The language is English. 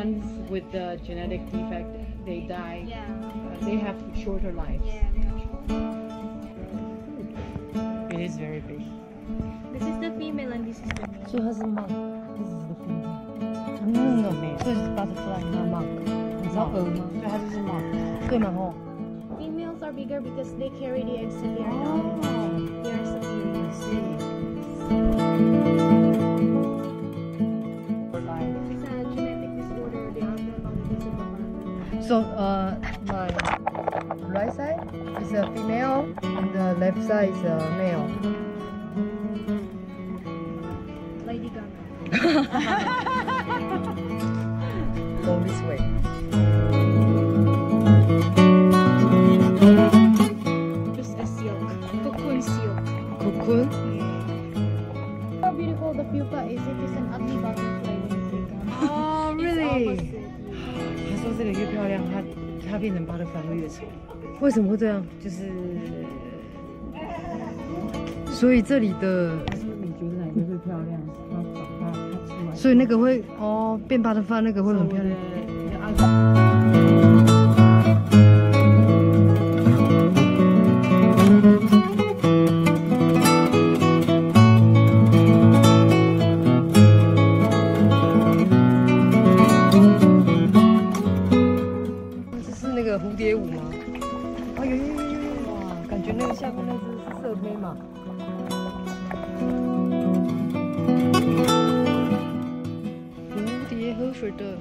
ones with the genetic defect, they die. Yeah. Uh, they have shorter lives. Yeah. It is very big. This is the female and this is the male. She has a mark. This is the female. No, no, male. So it's butterfly, not mark. It's not a mark. It has a mark. Females are bigger because they carry the eggs in their So uh, my right side is a female, and the left side is a male. Lady Gaga. Go this way. Just a silk. Cocoon silk. Cocoon. How beautiful the pupa is. It is an ugly butterfly when you take them. Oh really? 这个越漂亮，它它变成 butterfly 会越丑。为什么会这样？就是所以这里的，你觉得哪个最漂亮？所以那个会哦变 butterfly 那个会很漂。亮。就那个下面那只是色胚嘛。蝴蝶喝水的。